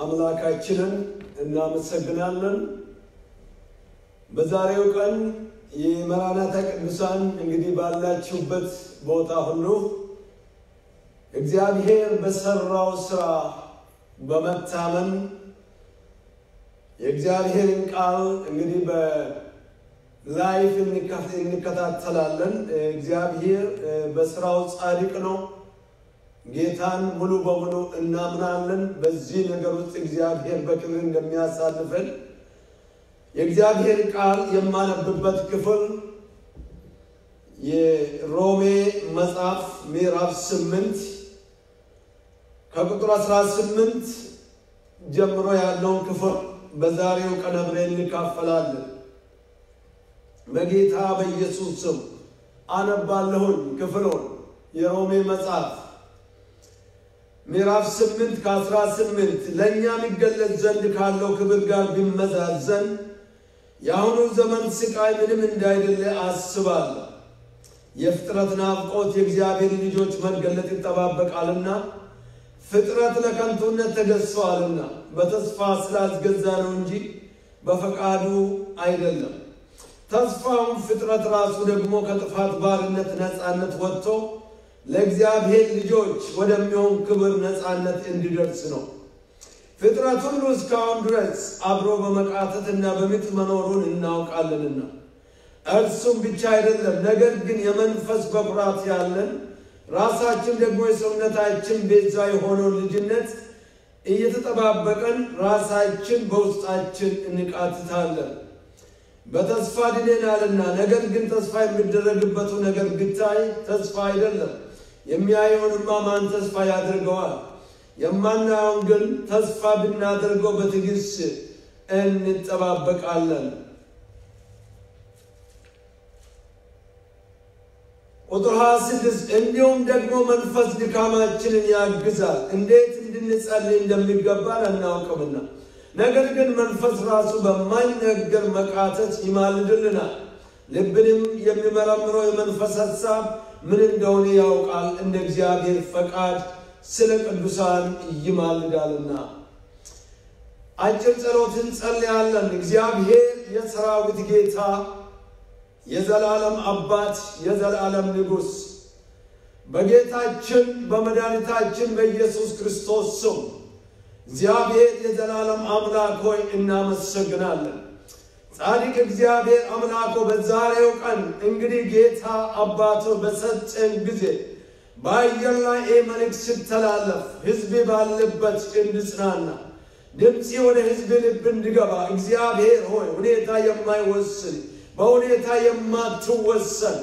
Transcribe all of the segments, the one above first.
አምላካችንን እናመሰግናለን። በዛሬው ቀን የመራናታ ቅዱሳን እንግዲህ ባላችሁበት ቦታ ሁሉ እግዚአብሔር በሰራው ስራ በመታመን የእግዚአብሔርን ቃል እንግዲህ በላይፍ እንከታተላለን። እግዚአብሔር በስራው ጻድቅ ነው። ጌታን ሙሉ በሙሉ እናምናለን። በዚህ ነገር ውስጥ እግዚአብሔር በክብር እንደሚያሳልፈን የእግዚአብሔር ቃል የማነብበት ክፍል የሮሜ መጽሐፍ ምዕራፍ ስምንት ከቁጥር 18 ጀምሮ ያለውን ክፍል በዛሬው ቀን አብረን እንካፈላለን። በጌታ በኢየሱስ ስም አነባለሁኝ ክፍሉን የሮሜ መጽሐፍ ምዕራፍ ስምንት ከአስራ ስምንት ለእኛም ይገለጽ ዘንድ ካለው ክብር ጋር ቢመዛዘን የአሁኑ ዘመን ስቃይ ምንም እንዳይደለ አስባለሁ። የፍጥረት ናፍቆት የእግዚአብሔር ልጆች መገለጥ ይጠባበቃልና ፍጥረት ለከንቱነት ተገዝተዋልና በተስፋ ስላስገዛ ነው እንጂ በፈቃዱ አይደለም። ተስፋውም ፍጥረት ራሱ ደግሞ ከጥፋት ባርነት ነፃነት ወጥቶ ለእግዚአብሔር ልጆች ወደሚሆን ክብር ነፃነት እንዲደርስ ነው። ፍጥረት ሁሉ እስካሁን ድረስ አብሮ በመቃተትና በምጥ መኖሩን እናውቃለንና እርሱም ብቻ አይደለም፣ ነገር ግን የመንፈስ በኩራት ያለን ራሳችን ደግሞ የሰውነታችን ቤዛ የሆነውን ልጅነት እየተጠባበቀን ራሳችን በውስጣችን እንቃትታለን። በተስፋ ድነናልና፣ ነገር ግን ተስፋ የሚደረግበቱ ነገር ግታይ ተስፋ አይደለም። የሚያየውንማ ማን ተስፋ ያደርገዋል? የማናየውን ግን ተስፋ ብናደርገው በትዕግስት እንጠባበቃለን። ቁጥር 26 እንዲሁም ደግሞ መንፈስ ድካማችንን ያግዛል፣ እንዴት እንድንጸልይ እንደሚገባን አናውቅምና፣ ነገር ግን መንፈስ ራሱ በማይነገር መቃተት ይማልድልናል። ልብንም የሚመረምረው የመንፈስ ሐሳብ ምን እንደሆነ ያውቃል፣ እንደ እግዚአብሔር ፈቃድ ስለ ቅዱሳን ይማልዳልና። አጭር ጸሎት እንጸልያለን። እግዚአብሔር የሰራዊት ጌታ የዘላለም አባት የዘላለም ንጉሥ በጌታችን በመድኃኒታችን በኢየሱስ ክርስቶስ ስም እግዚአብሔር የዘላለም አምላክ ሆይ እናመሰግናለን። ጻድቅ እግዚአብሔር አምላኮ በዛሬው ቀን እንግዲህ ጌታ አባቶ በሰጠን ጊዜ በአየር ላይ ይህ መልእክት ሲተላለፍ ሕዝብ ባለበት እንድጽናና ድምፂ ወደ ሕዝብ ልብ እንዲገባ እግዚአብሔር ሆይ ሁኔታ የማይወስን በሁኔታ የማትወሰን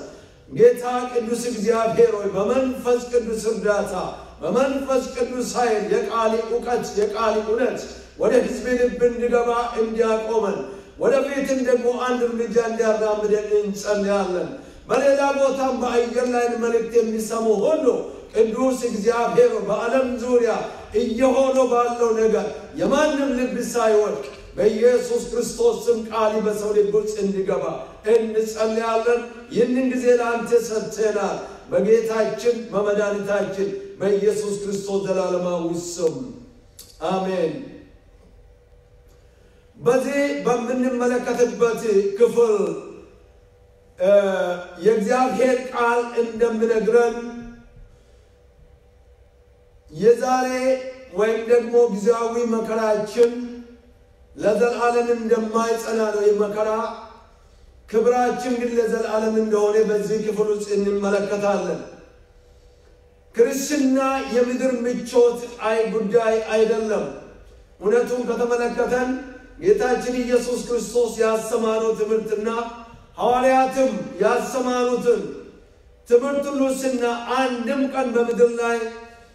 ጌታ ቅዱስ እግዚአብሔር ሆይ በመንፈስ ቅዱስ እርዳታ በመንፈስ ቅዱስ ኃይል የቃሊ እውቀት የቃሊ እውነት ወደ ሕዝብ ልብ እንዲገባ እንዲያቆመን ወደፊትም ደግሞ አንድ እርምጃ እንዲያራምደን እንጸልያለን። በሌላ ቦታም በአየር ላይ መልእክት የሚሰሙ ሁሉ ቅዱስ እግዚአብሔር በዓለም ዙሪያ እየሆነ ባለው ነገር የማንም ልብ ሳይወድቅ በኢየሱስ ክርስቶስ ስም ቃል በሰው ልብ ውስጥ እንዲገባ እንጸልያለን። ይህንን ጊዜ ለአንተ ሰጥተናል። በጌታችን በመድኃኒታችን በኢየሱስ ክርስቶስ ዘላለማዊ ስም አሜን። በዚህ በምንመለከትበት ክፍል የእግዚአብሔር ቃል እንደሚነግረን የዛሬ ወይም ደግሞ ጊዜያዊ መከራችን ለዘላለም እንደማይጸና ነው። መከራ ክብራችን ግን ለዘላለም እንደሆነ በዚህ ክፍል ውስጥ እንመለከታለን። ክርስትና የምድር ምቾት አይ ጉዳይ አይደለም። እውነቱን ከተመለከተን ጌታችን ኢየሱስ ክርስቶስ ያሰማነው ትምህርትና ሐዋርያትም ያሰማኑትን ትምህርት ሁሉ ስና አንድም ቀን በምድር ላይ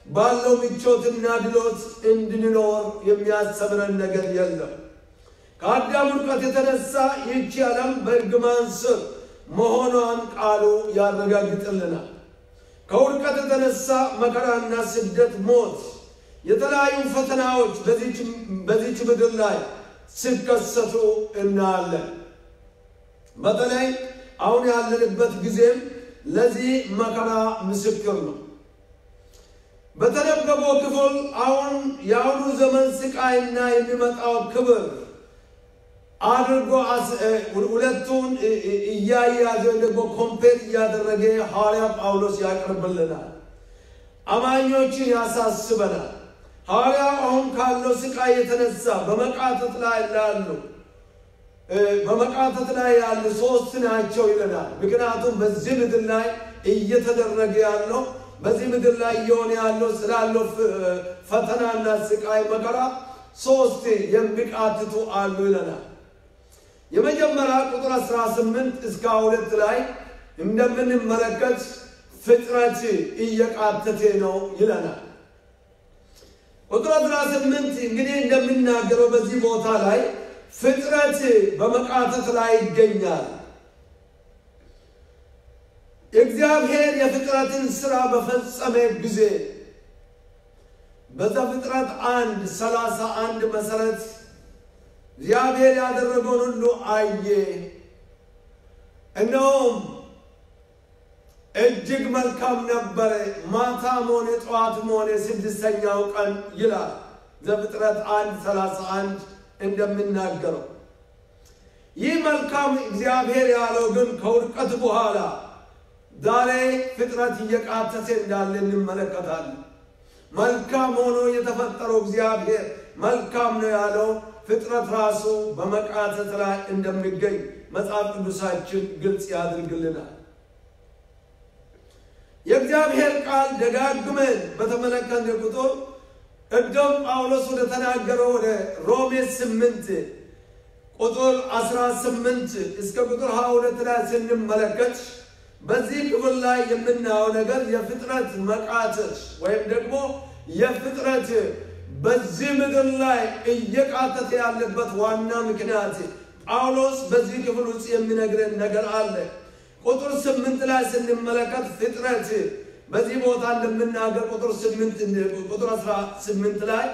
ባለው ምቾትና ድሎት እንድንኖር የሚያስተምረን ነገር የለም። ከአዳም ውድቀት የተነሳ ይህቺ ዓለም በእርግማን ስር መሆኗን ቃሉ ያረጋግጥልናል። ከውድቀት የተነሳ መከራና ስደት፣ ሞት፣ የተለያዩ ፈተናዎች በዚች ምድር ላይ ሲከሰቱ እናያለን። በተለይ አሁን ያለንበት ጊዜም ለዚህ መከራ ምስክር ነው። በተነበበው ክፍል አሁን የአሁኑ ዘመን ስቃይና የሚመጣው ክብር አድርጎ ሁለቱን እያያዘ ደግሞ ኮምፔር እያደረገ ሐዋርያ ጳውሎስ ያቀርብልናል። አማኞችን ያሳስበናል። ሐዋርያው አሁን ካለው ስቃይ የተነሳ በመቃተት ላይ ላሉ በመቃተት ላይ ያሉ ሶስት ናቸው ይለናል። ምክንያቱም በዚህ ምድር ላይ እየተደረገ ያለው በዚህ ምድር ላይ እየሆነ ያለው ስላለው ፈተናና ስቃይ መከራ ሶስት የሚቃትቱ አሉ ይለናል። የመጀመሪያ ቁጥር 18 እስከ ሁለት ላይ እንደምንመለከት ፍጥረት እየቃተተ ነው ይለናል። ቁጥር 18 እንግዲህ እንደምናገረው በዚህ ቦታ ላይ ፍጥረት በመቃተት ላይ ይገኛል። እግዚአብሔር የፍጥረትን ስራ በፈጸመ ጊዜ በዘፍጥረት አንድ ሰላሳ አንድ መሰረት እግዚአብሔር ያደረገውን ሁሉ አየ፣ እነሆም እጅግ መልካም ነበረ፣ ማታም ሆነ ጠዋትም ሆነ ስድስተኛው ቀን ይላል ዘፍጥረት አንድ ሰላሳ አንድ እንደምናገረው ይህ መልካም እግዚአብሔር ያለው ግን ከውድቀት በኋላ ዛሬ ፍጥረት እየቃተተ እንዳለ እንመለከታለን። መልካም ሆኖ የተፈጠረው እግዚአብሔር መልካም ነው ያለው ፍጥረት ራሱ በመቃተት ላይ እንደሚገኝ መጽሐፍ ቅዱሳችን ግልጽ ያድርግልናል። የእግዚአብሔር ቃል ደጋግመን በተመለከተ ቁጥር ቅድም ጳውሎስ ወደ ተናገረው ወደ ሮሜ ስምንት ቁጥር 18 እስከ ቁጥር 22 ላይ ስንመለከት በዚህ ክፍል ላይ የምናየው ነገር የፍጥረት መቃተት ወይም ደግሞ የፍጥረት በዚህ ምድር ላይ እየቃተተ ያለበት ዋና ምክንያት ጳውሎስ በዚህ ክፍል ውስጥ የሚነግረን ነገር አለ። ቁጥር ስምንት ላይ ስንመለከት ፍጥረት በዚህ ቦታ እንደምናገር ቁጥር ስምንት ቁጥር አስራ ስምንት ላይ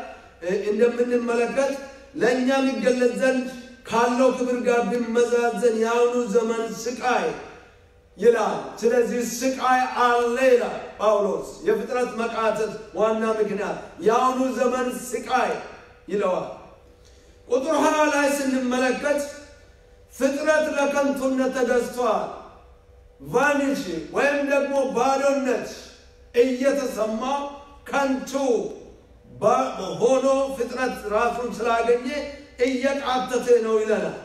እንደምንመለከት ለእኛ የሚገለጽ ዘንድ ካለው ክብር ጋር ቢመዛዘን የአሁኑ ዘመን ስቃይ ይላል። ስለዚህ ስቃይ አለ ይላል ጳውሎስ። የፍጥረት መቃተት ዋና ምክንያት የአሁኑ ዘመን ስቃይ ይለዋል። ቁጥር ሀያ ላይ ስንመለከት ፍጥረት ለከንቱነት ተገዝቷል። ቫኒሽ ወይም ደግሞ ባዶነት እየተሰማ ከንቱ ሆኖ ፍጥረት ራሱን ስላገኘ እየቃተተ ነው ይለናል።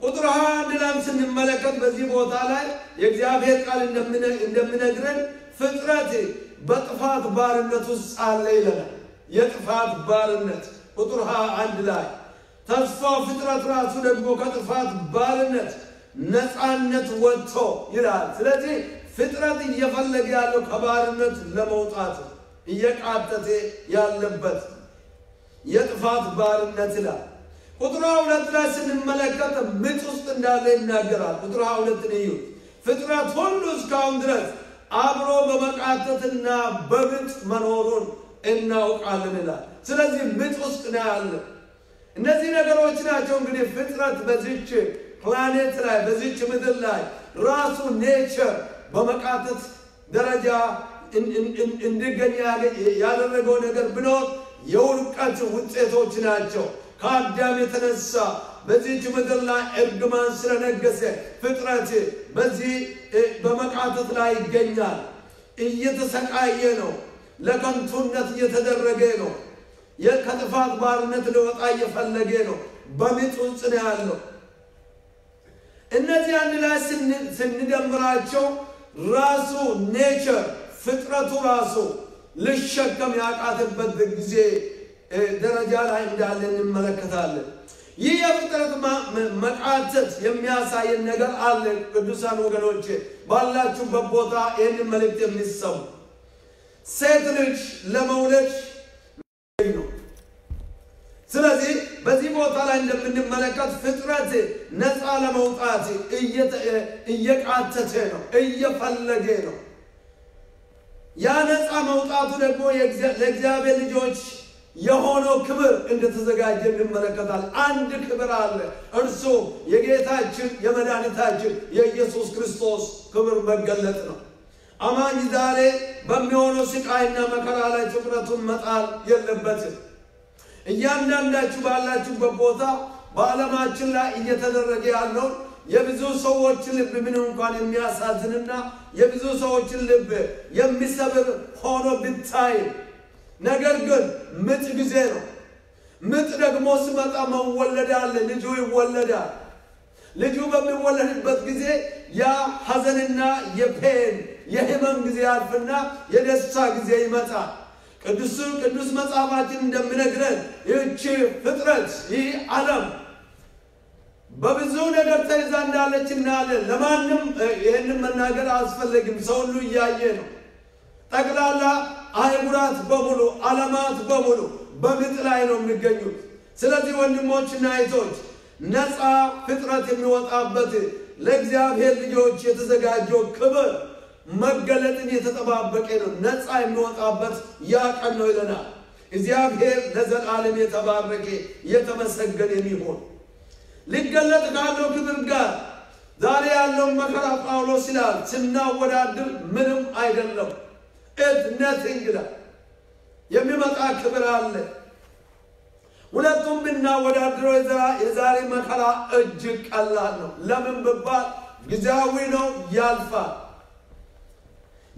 ቁጥር ሀያ አንድ ላይም ስንመለከት በዚህ ቦታ ላይ የእግዚአብሔር ቃል እንደሚነግረን ፍጥረት በጥፋት ባርነት ውስጥ አለ ይለናል። የጥፋት ባርነት ቁጥር ሀያ አንድ ላይ ተስፋው ፍጥረት ራሱ ደግሞ ከጥፋት ባርነት ነፃነት ወጥቶ ይላል። ስለዚህ ፍጥረት እየፈለገ ያለው ከባርነት ለመውጣት እየቃተተ ያለበት የጥፋት ባርነት ይላል። ቁጥር ሁለት ላይ ስንመለከት ምጥ ውስጥ እንዳለ ይናገራል። ቁጥር ሁለትን እዩ። ፍጥረት ሁሉ እስካሁን ድረስ አብሮ በመቃተትና በምጥ መኖሩን እናውቃለን ይላል። ስለዚህ ምጥ ውስጥ ነው ያለ። እነዚህ ነገሮች ናቸው እንግዲህ ፍጥረት በዚች ፕላኔት ላይ በዚች ምድር ላይ ራሱ nature በመቃተት ደረጃ እንዲገኝ ያደረገው ነገር ቢኖር የውድቀት ውጤቶች ናቸው። ከአዳም የተነሳ በዚህች ምድር ላይ እርግማን ስለነገሰ ፍጥረት በዚህ በመቃተት ላይ ይገኛል። እየተሰቃየ ነው። ለከንቱነት እየተደረገ ነው። ከጥፋት ባርነት ሊወጣ እየፈለገ ነው። በምጥ ውስጥ ነው ያለው። እነዚህ አንድ ላይ ስንደምራቸው ራሱ ኔቸር ፍጥረቱ ራሱ ልሸከም ያቃተበት ጊዜ ደረጃ ላይ እንዳለ እንመለከታለን። ይህ የፍጥረት መቃተት የሚያሳየን ነገር አለ። ቅዱሳን ወገኖቼ ባላችሁበት ቦታ ይህንን መልእክት የሚሰሙ ሴት ልጅ ለመውለድ ነው። ስለዚህ በዚህ ቦታ ላይ እንደምንመለከት ፍጥረት ነፃ ለመውጣት እየቃተተ ነው፣ እየፈለገ ነው። ያ ነፃ መውጣቱ ደግሞ ለእግዚአብሔር ልጆች የሆነው ክብር እንደተዘጋጀ እንመለከታለን። አንድ ክብር አለ። እርሱ የጌታችን የመድኃኒታችን የኢየሱስ ክርስቶስ ክብር መገለጥ ነው። አማኝ ዛሬ በሚሆነው ስቃይና መከራ ላይ ትኩረቱን መጣል የለበትም። እያንዳንዳችሁ ባላችሁበት ቦታ በዓለማችን ላይ እየተደረገ ያለውን የብዙ ሰዎች ልብ ምንም እንኳን የሚያሳዝንና የብዙ ሰዎችን ልብ የሚሰብር ሆኖ ብታይ፣ ነገር ግን ምጥ ጊዜ ነው። ምጥ ደግሞ ሲመጣ መወለድ አለ። ልጁ ይወለዳል። ልጁ በሚወለድበት ጊዜ ያ ሐዘንና የፔን የህመም ጊዜ ያልፍና የደስታ ጊዜ ይመጣል። ቅዱስ ቅዱስ መጽሐፋችን እንደሚነግረን ይህቺ ፍጥረት ይህ ዓለም በብዙ ነገር ተይዛ እንዳለች እናያለን። ለማንም ይህንን መናገር አያስፈልግም። ሰው ሁሉ እያየ ነው። ጠቅላላ አህጉራት በሙሉ ዓለማት በሙሉ በምጥ ላይ ነው የሚገኙት። ስለዚህ ወንድሞችና እህቶች ነፃ ፍጥረት የሚወጣበት ለእግዚአብሔር ልጆች የተዘጋጀው ክብር መገለጥን የተጠባበቀ ነው። ነፃ የሚወጣበት ያ ቀን ነው ይለናል። እግዚአብሔር ለዘላለም የተባረከ የተመሰገነ የሚሆን ሊገለጥ ካለው ክብር ጋር ዛሬ ያለውን መከራ ጳውሎስ ይላል ስናወዳድር ምንም አይደለም። እትነት እንግዳ የሚመጣ ክብር አለ። ሁለቱም ብናወዳድረው የዛሬ መከራ እጅግ ቀላል ነው። ለምን ብባል ጊዜያዊ ነው፣ ያልፋል።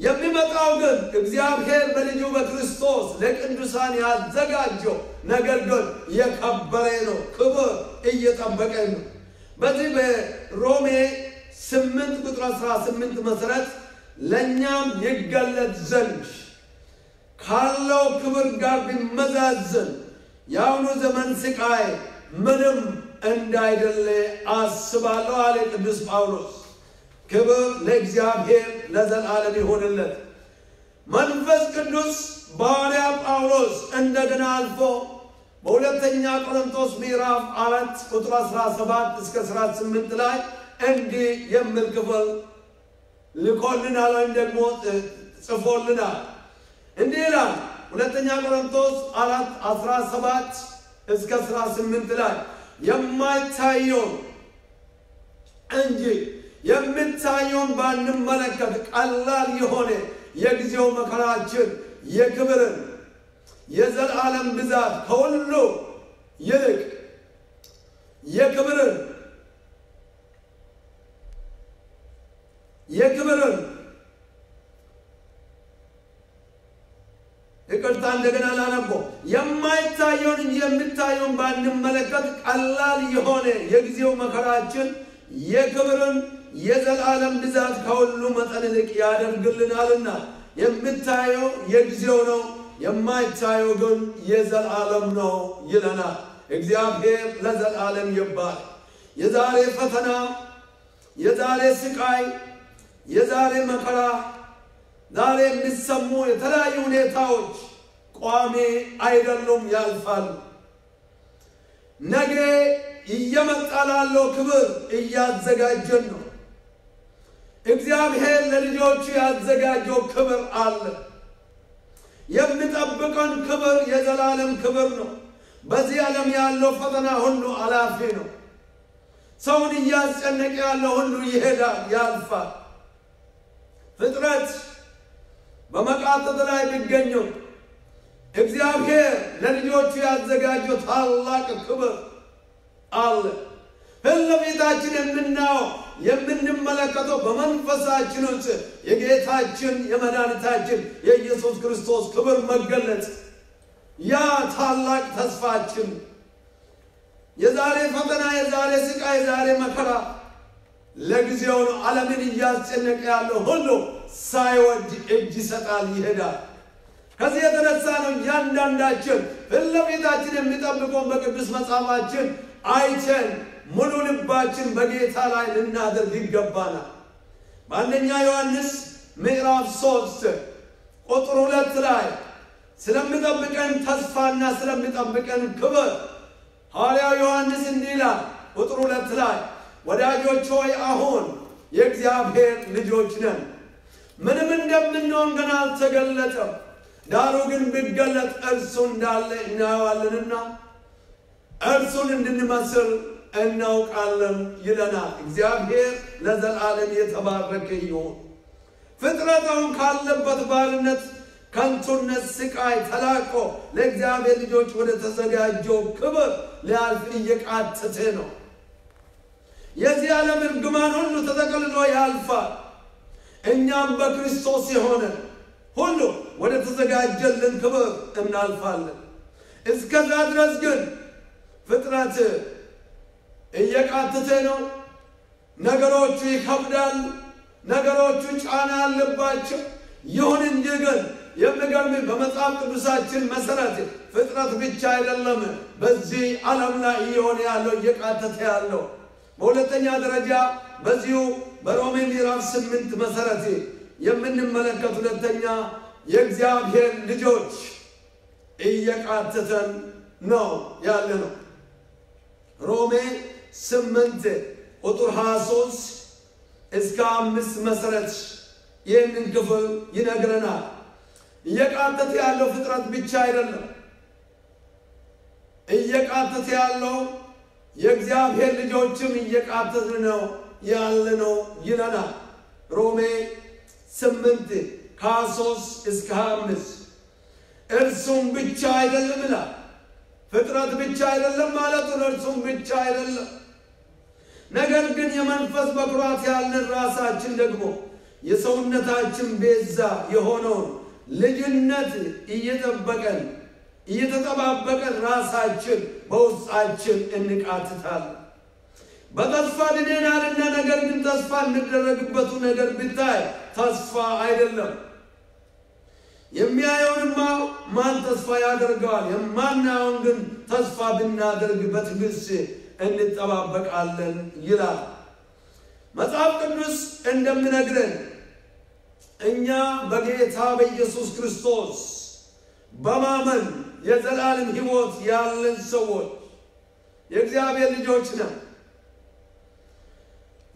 የሚመጣው ግን እግዚአብሔር በልጁ በክርስቶስ ለቅዱሳን ያዘጋጀው ነገር ግን የከበረ ነው። ክብር እየጠበቀ ነው። በዚህ በሮሜ ስምንት ቁጥር አስራ ስምንት መሰረት ለእኛም ይገለጥ ዘንድ ካለው ክብር ጋር ቢመዛዘን የአሁኑ ዘመን ስቃይ ምንም እንዳይደለ አስባለሁ አለ ቅዱስ ጳውሎስ። ክብር ለእግዚአብሔር ለዘላለም ይሆንለት። መንፈስ ቅዱስ ባሪያ ጳውሎስ እንደገና አልፎ በሁለተኛ ቆሮንቶስ ምዕራፍ አራት ቁጥር 17 እስከ 18 ላይ እንዲህ የሚል ክፍል ልኮልናል ወይም ደግሞ ጽፎልናል። እንዲህ ይላል ሁለተኛ ቆሮንቶስ አራት 17 እስከ 18 ላይ የማይታየውን እንጂ የምታየውን ባንመለከት ቀላል የሆነ የጊዜው መከራችን የክብርን የዘላለም ብዛት ከሁሉ ይልቅ የክብርን የክብርን ይቅርታ እንደገና ላነበው። የማይታየውን የምታየውን ባንመለከት ቀላል የሆነ የጊዜው መከራችን የክብርን የዘላለም ብዛት ከሁሉ መጠን ይልቅ ያደርግልናልና። የምታየው የጊዜው ነው፣ የማይታየው ግን የዘላለም ነው ይለናል። እግዚአብሔር ለዘላለም ይባል። የዛሬ ፈተና፣ የዛሬ ስቃይ፣ የዛሬ መከራ፣ ዛሬ የሚሰሙ የተለያዩ ሁኔታዎች ቋሚ አይደሉም፣ ያልፋሉ። ነገ እየመጣ ላለው ክብር እያዘጋጀን ነው። እግዚአብሔር ለልጆቹ ያዘጋጀው ክብር አለ። የሚጠብቀን ክብር የዘላለም ክብር ነው። በዚህ ዓለም ያለው ፈተና ሁሉ አላፊ ነው። ሰውን እያስጨነቀ ያለው ሁሉ ይሄዳል፣ ያልፋል። ፍጥረት በመቃጠት ላይ ቢገኘው እግዚአብሔር ለልጆቹ ያዘጋጀው ታላቅ ክብር አለ። ፊት ለፊታችን የምናየው የምንመለከተው በመንፈሳችን ውስጥ የጌታችን የመድኃኒታችን የኢየሱስ ክርስቶስ ክብር መገለጥ ያ ታላቅ ተስፋችን የዛሬ ፈተና፣ የዛሬ ስቃይ፣ የዛሬ መከራ ለጊዜው ነው። ዓለምን እያስጨነቀ ያለው ሁሉ ሳይወድ እጅ ይሰጣል፣ ይሄዳል። ከዚህ የተነሳ ነው እያንዳንዳችን ፊት ለፊታችን የሚጠብቀውን በቅዱስ መጽሐፋችን አይተን ሙሉ ልባችን በጌታ ላይ ልናደርግ ይገባናል። በአንደኛ ዮሐንስ ምዕራፍ ሶስት ቁጥር ሁለት ላይ ስለሚጠብቀን ተስፋና ስለሚጠብቀን ክብር ሐዋርያው ዮሐንስ እንዲህ ይላል። ቁጥር ሁለት ላይ ወዳጆች ሆይ አሁን የእግዚአብሔር ልጆች ነን፣ ምንም እንደምንሆን ገና አልተገለጠም። ዳሩ ግን ቢገለጥ እርሱ እንዳለ እናየዋለንና እርሱን እንድንመስል እናውቃለን ይለናል። እግዚአብሔር ለዘላለም የተባረከ ይሁን። ፍጥረታውን ካለበት ባርነት ከንቱነት፣ ስቃይ ተላቆ ለእግዚአብሔር ልጆች ወደ ተዘጋጀው ክብር ሊያልፍ እየቃተተ ነው። የዚህ ዓለም እርግማን ሁሉ ተጠቅልሎ ያልፋል። እኛም በክርስቶስ የሆነ ሁሉ ወደ ተዘጋጀልን ክብር እናልፋለን። እስከዛ ድረስ ግን ፍጥረት እየቃተተ ነው። ነገሮቹ ይከብዳሉ። ነገሮቹ ጫና አለባቸው። ይሁን እንጂ ግን የሚገርም በመጽሐፍ ቅዱሳችን መሰረት ፍጥረት ብቻ አይደለም በዚህ ዓለም ላይ እየሆነ ያለው እየቃተተ ያለው። በሁለተኛ ደረጃ በዚሁ በሮሜ ምዕራፍ ስምንት መሰረት የምንመለከት ሁለተኛ የእግዚአብሔር ልጆች እየቃተተን ነው ያለ ነው። ሮሜ ስምንት ቁጥር 23 እስከ አምስት መሰረት ይህንን ክፍል ይነግረናል። እየቃተተ ያለው ፍጥረት ብቻ አይደለም። እየቃተተ ያለው የእግዚአብሔር ልጆችም እየቃተትን ነው ያለ ነው ይለናል። ሮሜ ስምንት ከሃያ ሦስት እስከ ሀያ አምስት እርሱም ብቻ አይደለም ይላል። ፍጥረት ብቻ አይደለም ማለቱን እርሱም ብቻ አይደለም። ነገር ግን የመንፈስ በኩራት ያለን ራሳችን ደግሞ የሰውነታችን ቤዛ የሆነውን ልጅነት እየጠበቀን እየተጠባበቀን ራሳችን በውስጣችን እንቃትታለን። በተስፋ ድነናልና፣ ነገር ግን ተስፋ የሚደረግበቱ ነገር ብታይ ተስፋ አይደለም። የሚያየውንማ ማን ተስፋ ያደርገዋል? የማናየውን ግን ተስፋ ብናደርግ በትዕግሥት እንጠባበቃለን ይላል መጽሐፍ ቅዱስ እንደሚነግረን እኛ በጌታ በኢየሱስ ክርስቶስ በማመን የዘላለም ሕይወት ያለን ሰዎች የእግዚአብሔር ልጆች ነን።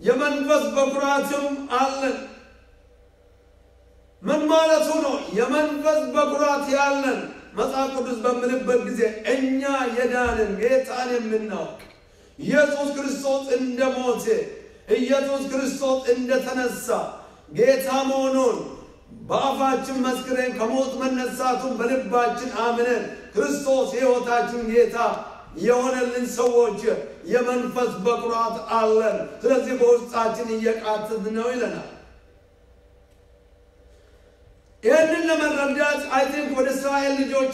የመንፈስ በኩራትም አለን። ምን ማለቱ ነው? የመንፈስ በኩራት ያለን መጽሐፍ ቅዱስ በምልበት ጊዜ እኛ የዳንን ጌታን የምናውቅ ኢየሱስ ክርስቶስ እንደሞተ ኢየሱስ ክርስቶስ እንደተነሳ ጌታ መሆኑን በአፋችን መስክረን ከሞት መነሳቱን በልባችን አምነን ክርስቶስ የሕይወታችን ጌታ የሆነልን ሰዎች የመንፈስ በኩራት አለን። ስለዚህ በውስጣችን እየቃተት ነው ይለናል። ይህንን ለመረዳት I think ወደ እስራኤል ልጆች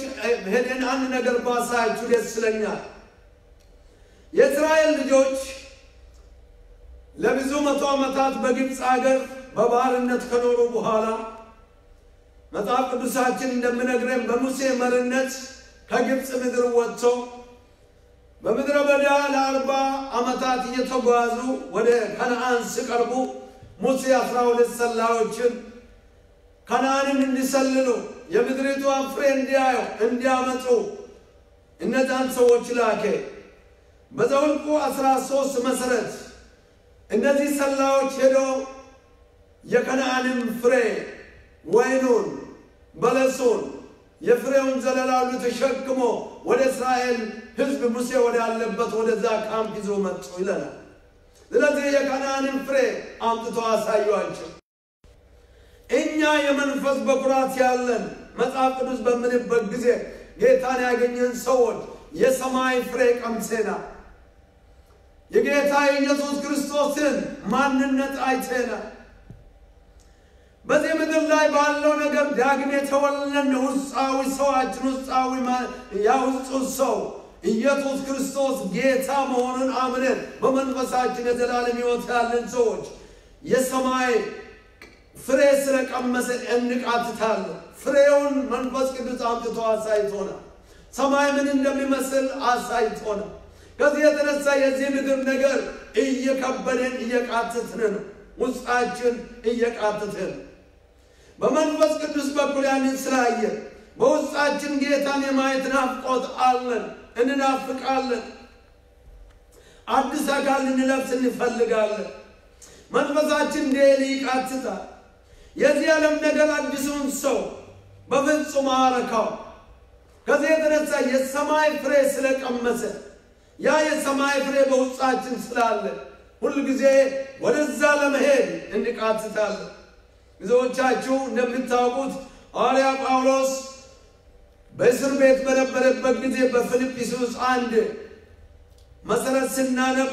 ሄደን አንድ ነገር ባሳያችሁ ደስ ይለኛል። የእስራኤል ልጆች ለብዙ መቶ ዓመታት በግብፅ አገር በባርነት ከኖሩ በኋላ መጽሐፍ ቅዱሳችን እንደሚነግረን በሙሴ መሪነት ከግብፅ ምድር ወጥቶ በምድረ በዳ ለአርባ ዓመታት እየተጓዙ ወደ ከነአን ሲቀርቡ ሙሴ አስራ ሁለት ሰላዮችን ከነአንን እንዲሰልሉ የምድሪቷን ፍሬ እንዲያዩ እንዲያመጡ እነዛን ሰዎች ላከ። በዘኍልቍ አስራ ሦስት መሠረት እነዚህ ሰላዮች ሄደው የከነአንን ፍሬ ወይኑን፣ በለሱን፣ የፍሬውን ዘለላ ሁሉ ተሸክሞ ወደ እስራኤል ሕዝብ ሙሴ ወዳለበት ወደዛ ካምፕ ይዞ መጡ ይለናል። ስለዚህ የከነአንን ፍሬ አምጥቶ አሳዩአቸው። እኛ የመንፈስ በኩራት ያለን መጽሐፍ ቅዱስ በምንበት ጊዜ ጌታን ያገኘን ሰዎች የሰማይ ፍሬ ቀምሴናል። የጌታ የኢየሱስ ክርስቶስን ማንነት አይተናል። በዚህ ምድር ላይ ባለው ነገር ዳግም የተወለድን ውስጣዊ ሰዋችን ውስጣዊ ያ ውስጡ ሰው ኢየሱስ ክርስቶስ ጌታ መሆኑን አምነን በመንፈሳችን የዘላለም ሕይወት ያለን ሰዎች የሰማይ ፍሬ ስለቀመሰ እንቃትታለን። ፍሬውን መንፈስ ቅዱስ አምጥቶ አሳይቶናል። ሰማይ ምን እንደሚመስል አሳይቶናል። ከዚህ የተነሳ የዚህ ምድር ነገር እየከበደን እየቃተትን ነው። ውስጣችን እየቃተትን በመንፈስ ቅዱስ በኩል ያንን ስላየን በውስጣችን ጌታን የማየት ናፍቆት አለን፣ እንናፍቃለን። አዲስ አካል ልንለብስ እንፈልጋለን። መንፈሳችን ዴሊ ይቃትታል። የዚህ ዓለም ነገር አዲሱን ሰው በፍጹም አረካው። ከዚህ የተነሳ የሰማይ ፍሬ ስለቀመሰ ያ የሰማይ ፍሬ በውስጣችን ስላለ ሁል ጊዜ ወደዛ ለመሄድ እንቃትታለን። ብዙዎቻችሁ እንደምታውቁት ሐዋርያ ጳውሎስ በእስር ቤት በነበረበት ጊዜ በፊልጵስዩስ አንድ መሰረት ስናነብ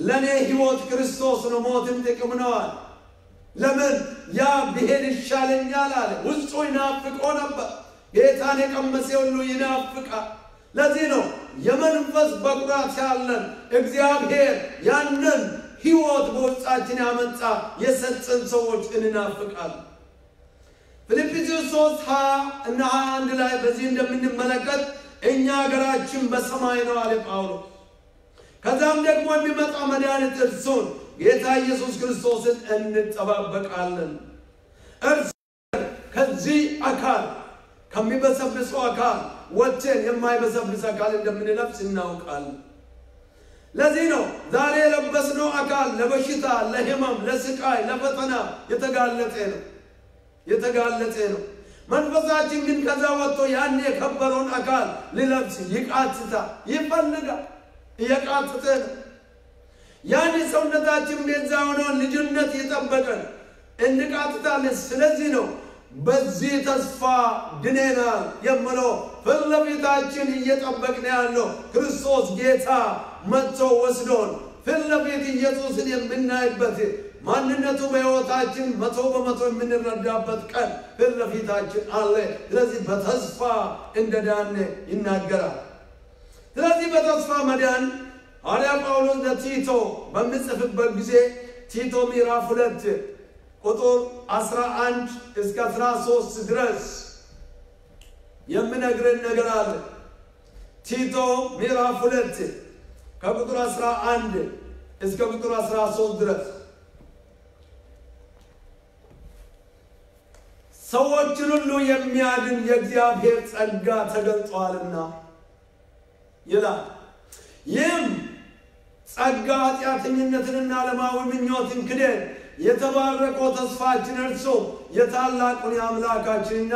ለእኔ ሕይወት ክርስቶስ ነው፣ ሞትም ጥቅም ነዋል። ለምን ያ ብሄድ ይሻለኛል አለ። ውስጡ ይናፍቆ ነበር። ጌታን የቀመሰ ሁሉ ይናፍቃል። ለዚህ ነው የመንፈስ በኩራት ያለን እግዚአብሔር ያንን ሕይወት በውስጣችን ያመጣ የሰጠን ሰዎች እንናፍቃለን። ፊልጵስዩስ ሶስት ሀያ እና ሀያ አንድ ላይ በዚህ እንደምንመለከት እኛ ሀገራችን በሰማይ ነው አለ ጳውሎስ። ከዛም ደግሞ የሚመጣ መድኃኒት እርሱን ጌታ ኢየሱስ ክርስቶስን እንጠባበቃለን። እርሱ ከዚህ አካል ከሚበሰብሰው አካል ወጥተን የማይበሰብስ አካል እንደምንለብስ እናውቃለን። ለዚህ ነው ዛሬ የለበስነው አካል ለበሽታ፣ ለሕመም፣ ለስቃይ፣ ለፈተና የተጋለጠ ነው የተጋለጠ ነው። መንፈሳችን ግን ከዛ ወጥቶ ያን የከበረውን አካል ሊለብስ ይቃትታል፣ ይፈልጋል፣ እየቃትተ ነው። ያን የሰውነታችን ቤዛ የሆነውን ልጅነት የጠበቀን እንቃትታለን። ስለዚህ ነው በዚህ ተስፋ ድኔናል የምለው ፊት ለፊታችን እየጠበቅን ያለው ክርስቶስ ጌታ መጥቶ ወስዶን ፊት ለፊት ኢየሱስን የምናይበት ማንነቱ በሕይወታችን መቶ በመቶ የምንረዳበት ቀን ፊት ለፊታችን አለ። ስለዚህ በተስፋ እንደ ዳነ ይናገራል። ስለዚህ በተስፋ መዳን ሐዋርያ ጳውሎስ ለቲቶ በሚጽፍበት ጊዜ ቲቶ ምዕራፍ ሁለት ቁጥር 11 እስከ 13 ድረስ የምነግረን ነገር አለ። ቲቶ ምዕራፍ ሁለት ከቁጥር 11 እስከ ቁጥር 13 ድረስ ሰዎችን ሁሉ የሚያድን የእግዚአብሔር ጸጋ ተገልጧልና ይላል። ይህም ጸጋ ኃጢአተኝነትንና ዓለማዊ ምኞትን ክደን የተባረከው ተስፋችን እርሱ የታላቁን የአምላካችንና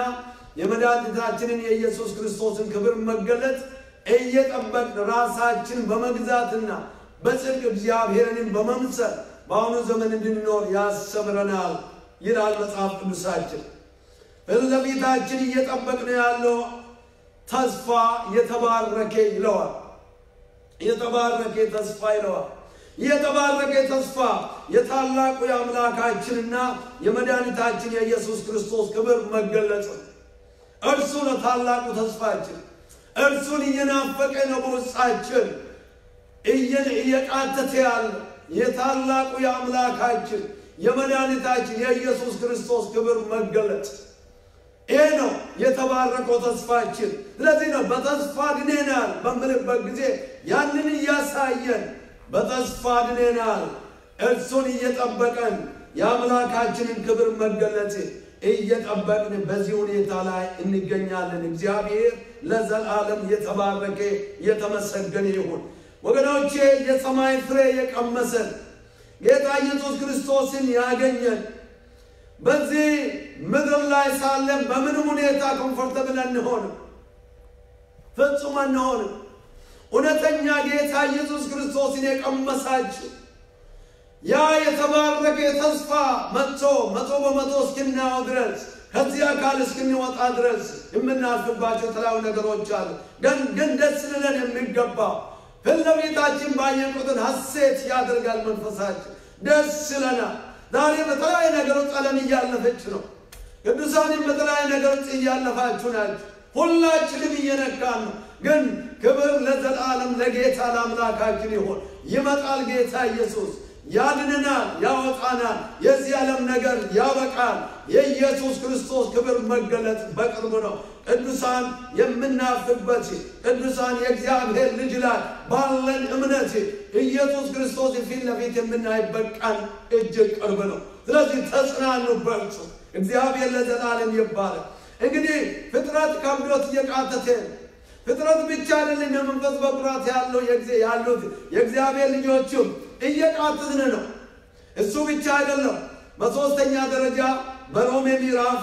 የመድኃኒታችንን የኢየሱስ ክርስቶስን ክብር መገለጥ እየጠበቅን ራሳችን በመግዛትና በጽድቅ እግዚአብሔርንም በመምሰል በአሁኑ ዘመን እንድንኖር ያሰምረናል ይላል መጽሐፍ ቅዱሳችን። ፊት ለፊታችን እየጠበቅን ያለው ተስፋ የተባረከ ይለዋል። የተባረከ ተስፋ ይለዋል። የተባረከ ተስፋ የታላቁ የአምላካችንና የመድኃኒታችን የኢየሱስ ክርስቶስ ክብር መገለጽ እርሱ ነው ታላቁ ተስፋችን። እርሱን እየናፈቀ ነው በውስጣችን እየቃተተ ያለ የታላቁ የአምላካችን የመድኃኒታችን የኢየሱስ ክርስቶስ ክብር መገለጥ ይሄ ነው የተባረከው ተስፋችን። ስለዚህ ነው በተስፋ ድኔናል በምልበት ጊዜ ያንን እያሳየን በተስፋ ድኔናል እርሱን እየጠበቀን የአምላካችንን ክብር መገለጥ እየጠበቅን በዚህ ሁኔታ ላይ እንገኛለን። እግዚአብሔር ለዘላለም የተባረከ የተመሰገነ ይሁን። ወገኖቼ የሰማይ ፍሬ የቀመሰን ጌታ ኢየሱስ ክርስቶስን ያገኘን በዚህ ምድር ላይ ሳለን በምንም ሁኔታ comfortable አንሆንም፣ ፍጹም አንሆንም። እውነተኛ ጌታ ኢየሱስ ክርስቶስን የቀመሳችሁ ያ የተባረከ ተስፋ መጥቶ መቶ በመቶ እስክናየው ድረስ ከዚህ አካል እስክንወጣ ድረስ የምናልፍባቸው የተለያዩ ነገሮች አሉ። ግን ደስ ልለን የሚገባው ፊት ባየን ቁጥር ሐሴት ያደርጋል መንፈሳችን፣ ደስ ይለናል። ዛሬ በተለያዩ ነገሮች ዓለም እያለፈች ነው። ቅዱሳንም በተለያዩ ነገሮች እያለፋችሁ ናቸው። ሁላችንም እየነካን ነው። ግን ክብር ለዘላለም ለጌታ ለአምላካችን ይሆን። ይመጣል ጌታ ኢየሱስ ያድንናል፣ ያወጣናል። የዚህ ዓለም ነገር ያበቃል። የኢየሱስ ክርስቶስ ክብር መገለጥ በቅርቡ ነው። ቅዱሳን የምናፍበት ቅዱሳን የእግዚአብሔር ልጅ ላይ ባለን እምነት ኢየሱስ ክርስቶስ ፊት ለፊት የምናይበት ቀን እጅግ ቅርብ ነው። ስለዚህ ተጽናኑ፣ በርቱ። እግዚአብሔር ለዘላለም ይባላል። እንግዲህ ፍጥረት ከብዶት እየቃተተ ፍጥረት ብቻ አይደለም፣ የመንፈስ በኩራት ያለው ያሉት የእግዚአብሔር ልጆችም እየቃተትን ነው። እሱ ብቻ አይደለም። በሦስተኛ ደረጃ በሮሜ ምዕራፍ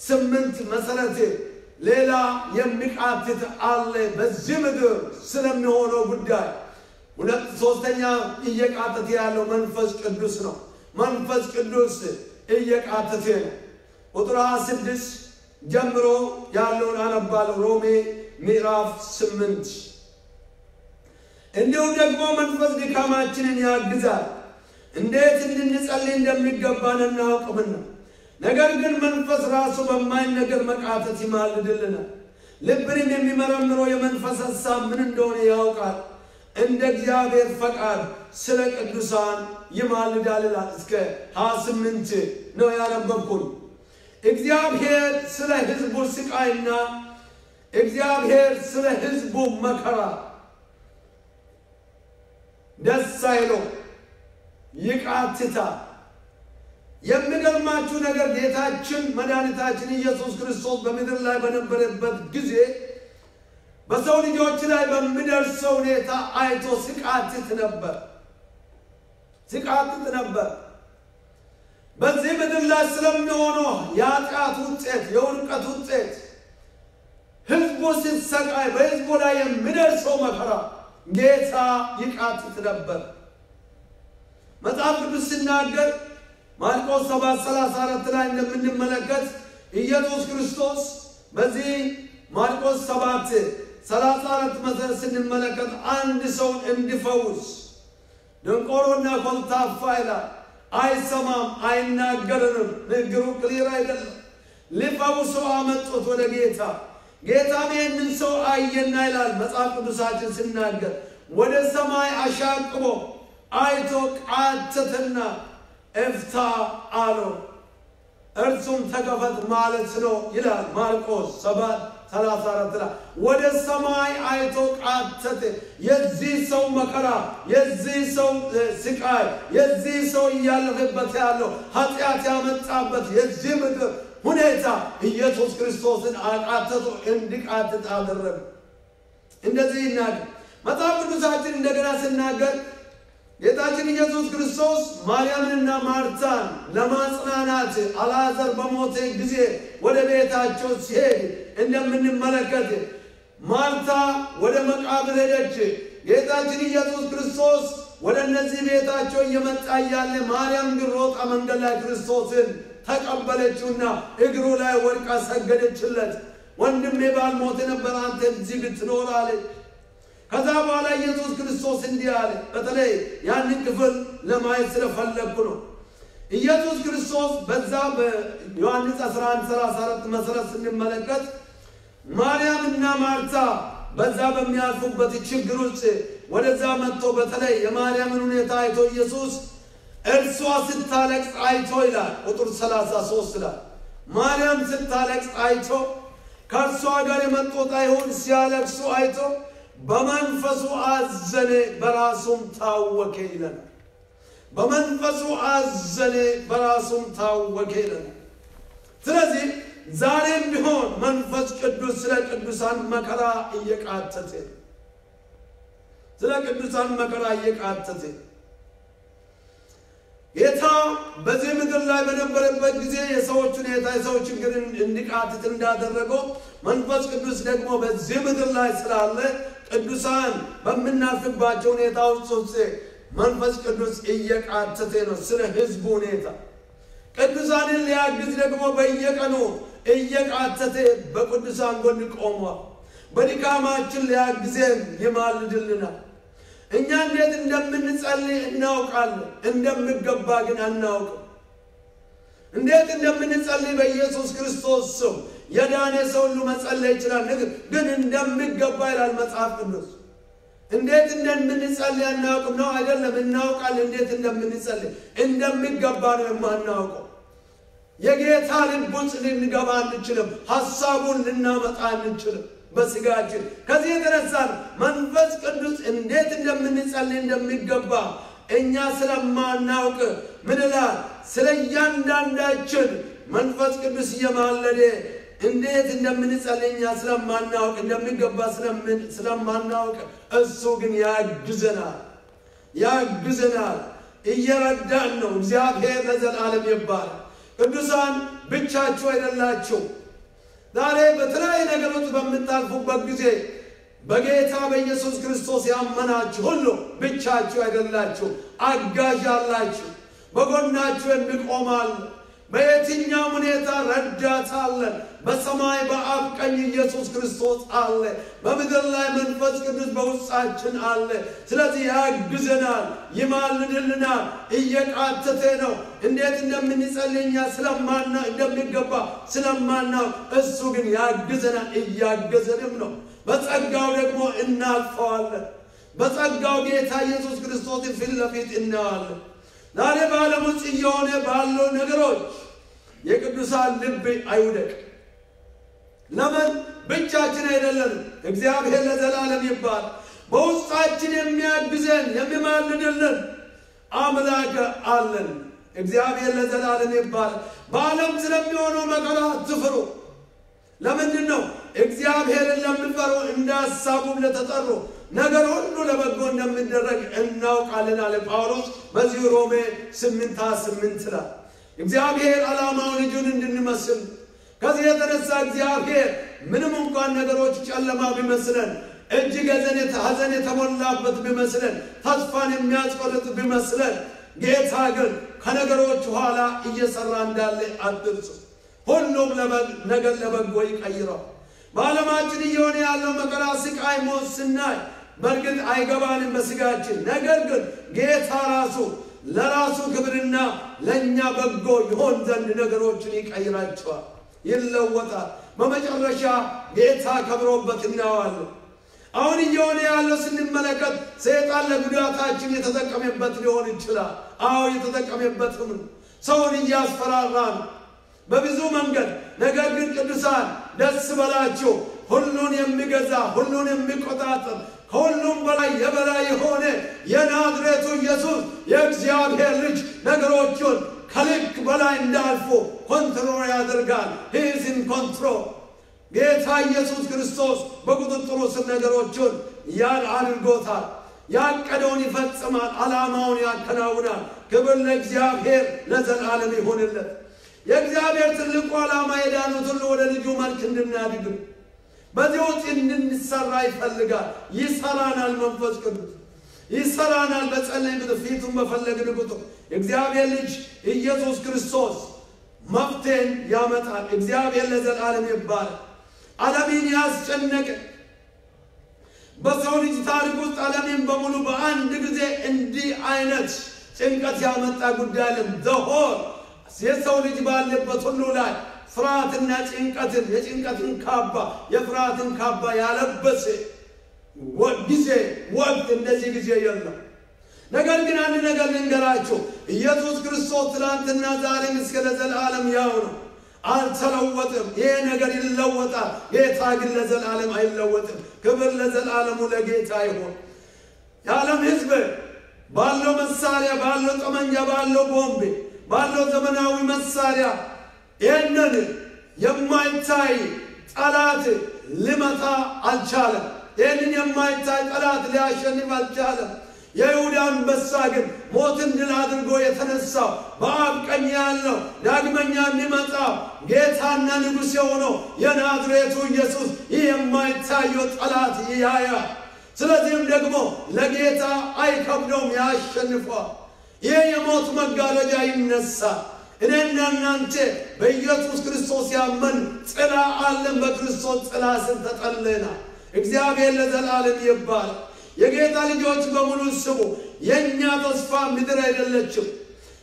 ስምንት መሰረት ሌላ የሚቃትት አለ። በዚህ ምድር ስለሚሆነው ጉዳይ ሁለት ሶስተኛ እየቃተተ ያለው መንፈስ ቅዱስ ነው። መንፈስ ቅዱስ እየቃተተ ነው። ቁጥር 26 ጀምሮ ያለውን አነባለሁ። ሮሜ ምዕራፍ ስምንት እንዲሁም ደግሞ መንፈስ ድካማችንን ያግዛል፣ እንዴት እንድንጸልይ እንደሚገባን እናውቅምና። ነገር ግን መንፈስ ራሱ በማይነገር መቃተት ይማልድልናል። ልብንም የሚመረምረው የመንፈስ ሐሳብ ምን እንደሆነ ያውቃል፣ እንደ እግዚአብሔር ፈቃድ ስለ ቅዱሳን ይማልዳል እስከ ሀያ ስምንት ነው ያነበብኩን። እግዚአብሔር ስለ ሕዝቡ ስቃይና እግዚአብሔር ስለ ሕዝቡ መከራ ደስ አይለው፣ ይቃትታል። የሚገርማችሁ ነገር ጌታችን መድኃኒታችን ኢየሱስ ክርስቶስ በምድር ላይ በነበረበት ጊዜ በሰው ልጆች ላይ በሚደርሰው ሁኔታ አይቶ ሲቃትት ነበር ሲቃትት ነበር። በዚህ ምድር ላይ ስለሚሆነው የኃጢአት ውጤት የውድቀት ውጤት ህዝቡ ሲሰቃይ በህዝቡ ላይ የሚደርሰው መከራ ጌታ ይቃትት ነበር። መጽሐፍ ቅዱስ ሲናገር ማርቆስ 7 34 ላይ እንደምንመለከት ኢየሱስ ክርስቶስ በዚህ ማርቆስ 7 34 መሰረት ስንመለከት አንድ ሰውን እንዲፈውስ ደንቆሮና ኮልታፋ ይላል። አይሰማም፣ አይናገርንም። ንግግሩ ክሊር አይደለም። ሊፈውሶ አመጡት ወደ ጌታ። ጌታም ይህንን ሰው አየና ይላል መጽሐፍ ቅዱሳችን ሲናገር ወደ ሰማይ አሻቅቦ አይቶ ቃተትና እፍታ አለው። እርሱም ተከፈት ማለት ነው ይላል ማርቆስ ሰባት ሰላሳ አራት ወደ ሰማይ አይቶ ቃተተ። የዚህ ሰው መከራ፣ የዚህ ሰው ስቃይ፣ የዚህ ሰው እያለፈበት ያለው ኃጢአት ያመጣበት የዚህ ምድር ሁኔታ ኢየሱስ ክርስቶስን አቃተቶ እንዲቃትት አደረገ። እንደዚህ ይናገር መጽሐፍ ቅዱሳችን እንደገና ስናገር ጌታችን ኢየሱስ ክርስቶስ ማርያምንና ማርታን ለማጽናናት አልዓዛር በሞተ ጊዜ ወደ ቤታቸው ሲሄድ እንደምንመለከት ማርታ ወደ መቃብር ሄደች። ጌታችን ኢየሱስ ክርስቶስ ወደ እነዚህ ቤታቸው እየመጣ እያለ ማርያም ግን ሮጣ መንገድ ላይ ክርስቶስን ተቀበለችውና እግሩ ላይ ወድቃ ሰገደችለት። ወንድሜ ባልሞተ ነበር፣ አንተ እዚህ ብትኖር አለች። ከዛ በኋላ ኢየሱስ ክርስቶስ እንዲህ አለ። በተለይ ያንን ክፍል ለማየት ስለፈለግኩ ነው። ኢየሱስ ክርስቶስ በዛ በዮሐንስ 11 34 መሰረት ስንመለከት ማርያምና ማርታ በዛ በሚያልፉበት ችግር ውስጥ ወደዛ መጥቶ በተለይ የማርያምን ሁኔታ አይቶ ኢየሱስ እርሷ ስታለቅስ አይቶ ይላል ቁጥር 33 ላይ ማርያም ስታለቅስ አይቶ ከእርሷ ጋር የመጡት አይሁድ ሲያለቅሱ አይቶ በመንፈሱ አዘነ፣ በራሱም ታወከ ይለናል። በመንፈሱ አዘነ፣ በራሱም ታወከ ይለናል። ስለዚህ ዛሬም ቢሆን መንፈስ ቅዱስ ስለ ቅዱሳን መከራ እየቃተተ ስለ ቅዱሳን መከራ እየቃተተ ጌታ በዚህ ምድር ላይ በነበረበት ጊዜ የሰዎች ሁኔታ የሰው ችግር እንዲቃትት እንዳደረገው መንፈስ ቅዱስ ደግሞ በዚህ ምድር ላይ ስላለ ቅዱሳን በምናልፍባቸው ሁኔታዎች ውስጥ መንፈስ ቅዱስ እየቃተተ ነው። ስለ ሕዝቡ ሁኔታ ቅዱሳንን ሊያግዝ ደግሞ በየቀኑ እየቃተተ በቅዱሳን ጎን ቆሟል። በድካማችን ሊያግዘን ይማልድልናል። እኛ እንዴት እንደምንጸልይ እናውቃለን፣ እንደሚገባ ግን አናውቅም። እንዴት እንደምንጸልይ በኢየሱስ ክርስቶስ ስም የዳነ ሰው ሁሉ መጸለይ ይችላል፣ ግን እንደሚገባ ይላል መጽሐፍ ቅዱስ። እንዴት እንደምንጸልይ አናውቅም? ነው አይደለም፣ እናውቃለን እንዴት እንደምንጸልይ፣ እንደሚገባ ነው የማናውቀው። የጌታ ውስጥ ልንገባ አንችልም፣ ሀሳቡን ልናመጣ አንችልም። በስጋችን ከዚህ የተነሳ መንፈስ ቅዱስ እንዴት እንደምንጸልይ እንደሚገባ እኛ ስለማናውቅ። ምን ይላል? ስለ እያንዳንዳችን መንፈስ ቅዱስ እየማለደ እንዴት እንደምንጸልይ እኛ ስለማናውቅ እንደሚገባ ስለማናውቅ እሱ ግን ያግዘናል፣ ያግዘናል፣ እየረዳን ነው። እግዚአብሔር ለዘላለም ይባላል። ቅዱሳን ብቻችሁ አይደላችሁ። ዛሬ በተለያዩ ነገሮች በምታልፉበት ጊዜ በጌታ በኢየሱስ ክርስቶስ ያመናችሁ ሁሉ ብቻችሁ አይደላችሁ፣ አጋዥ አላችሁ። በጎናችሁ የሚቆማል። በየትኛውም ሁኔታ ረዳት አለን። በሰማይ በአብ ቀኝ ኢየሱስ ክርስቶስ አለ። በምድር ላይ መንፈስ ቅዱስ በውስጣችን አለ። ስለዚህ ያግዘናል፣ ይማልድልናል። እየቃተተ ነው። እንዴት እንደምንጸልኛ ስለማና እንደሚገባ ስለማናው እሱ ግን ያግዘናል፣ እያገዘንም ነው። በጸጋው ደግሞ እናልፈዋለን። በጸጋው ጌታ ኢየሱስ ክርስቶስን ፊት ለፊት እናዋለን። ዛሬ በዓለም ውስጥ እየሆነ ባለው ነገሮች የቅዱሳን ልብ አይውደቅ። ለምን ብቻችን አይደለንም። እግዚአብሔር ለዘላለም ይባል። በውስጣችን የሚያግዘን የሚማልድልን አምላክ አለን። እግዚአብሔር ለዘላለም ይባል። በዓለም ስለሚሆነው መከራ አትፍሩ። ለምንድን ነው? እግዚአብሔርን ለሚፈሩ እንደ ሐሳቡም ለተጠሩ ነገር ሁሉ ለበጎ እንደሚደረግ እናውቃለን አለ ጳውሎስ በዚህ ሮሜ ስምንት ስምንት ላይ እግዚአብሔር ዓላማውን ልጁን እንድንመስል ከዚህ የተነሳ እግዚአብሔር ምንም እንኳን ነገሮች ጨለማ ቢመስለን እጅግ ሐዘን የተሞላበት ቢመስለን ተስፋን የሚያስቆርጥ ቢመስለን ጌታ ግን ከነገሮች ኋላ እየሰራ እንዳለ አትርሱ። ሁሉም ነገር ለበጎ ይቀይረው። በዓለማችን እየሆነ ያለው መከራ፣ ስቃይ፣ ሞት ስናይ በእርግጥ አይገባንም በስጋችን። ነገር ግን ጌታ ራሱ ለራሱ ክብርና ለእኛ በጎ ይሆን ዘንድ ነገሮችን ይቀይራቸዋል፣ ይለወጣል። በመጨረሻ ጌታ ከብሮበት እናየዋለን። አሁን እየሆነ ያለው ስንመለከት ሰይጣን ለጉዳታችን የተጠቀመበት ሊሆን ይችላል። አዎ የተጠቀመበትም ሰውን እያስፈራራ ነው በብዙ መንገድ። ነገር ግን ቅዱሳን ደስ በላችሁ፣ ሁሉን የሚገዛ ሁሉን የሚቆጣጠር ከሁሉም በላይ የበላይ የሆነ የናዝሬቱ ኢየሱስ የእግዚአብሔር ልጅ ነገሮቹን ከልክ በላይ እንዳያልፍ control ያደርጋል። He's in control ጌታ ኢየሱስ ክርስቶስ በቁጥጥሩ ስር ነገሮቹን ያን አድርጎታል። ያቀደውን ይፈጽማል፣ ዓላማውን ያከናውናል። ክብር ለእግዚአብሔር ለዘላለም ይሁንለት። የእግዚአብሔር ትልቁ ዓላማ የዳኑት ሁሉ ወደ ልጁ መልክ እንድናድግ በዚህ ውስጥ እንድንሰራ ይፈልጋል። ይሰራናል። መንፈስ ቅዱስ ይሰራናል። በጸለይን ቁጥር ፊቱን በፈለግን ቁጥር የእግዚአብሔር ልጅ ኢየሱስ ክርስቶስ መፍትሄን ያመጣል። እግዚአብሔር ለዘላለም ይባላል። ዓለምን ያስጨነቀ በሰው ልጅ ታሪክ ውስጥ ዓለምን በሙሉ በአንድ ጊዜ እንዲህ አይነት ጭንቀት ያመጣ ጉዳይ አለም ዘሆር የሰው ልጅ ባለበት ሁሉ ላይ ፍርሃትና ጭንቀትን የጭንቀትን ካባ የፍርሃትን ካባ ያለበሰ ጊዜ ወቅት እንደዚህ ጊዜ የለም። ነገር ግን አንድ ነገር ልንገራችሁ፣ ኢየሱስ ክርስቶስ ትናንትና ዛሬም እስከ ለዘላለም ያው ነው፣ አልተለወጥም። ይሄ ነገር ይለወጣል። ጌታ ግን ለዘላለም አይለወጥም። ክብር ለዘላለሙ ለጌታ ይሆን። የዓለም ሕዝብ ባለው መሳሪያ፣ ባለው ጠመንጃ፣ ባለው ቦምቤ፣ ባለው ዘመናዊ መሳሪያ ይህንን የማይታይ ጠላት ሊመታ አልቻለም። ይህንን የማይታይ ጠላት ሊያሸንፍ አልቻለም። የይሁዳ አንበሳ ግን ሞትን ድል አድርጎ የተነሳው በአብ ቀኝ ያለው ዳግመኛ የሚመጣው ጌታና ንጉሥ የሆነው የናዝሬቱ ኢየሱስ ይህ የማይታየው ጠላት ያያል። ስለዚህም ደግሞ ለጌታ አይከብደውም፣ ያሸንፏል። ይህ የሞት መጋረጃ ይነሳል። እኔና እናንተ በኢየሱስ ክርስቶስ ያመን ጥላ አለን። በክርስቶስ ጥላ ስር ተጠልለናል። እግዚአብሔር ለዘላለም ይባላል። የጌታ ልጆች በሙሉ ስሙ። የእኛ ተስፋ ምድር አይደለችም።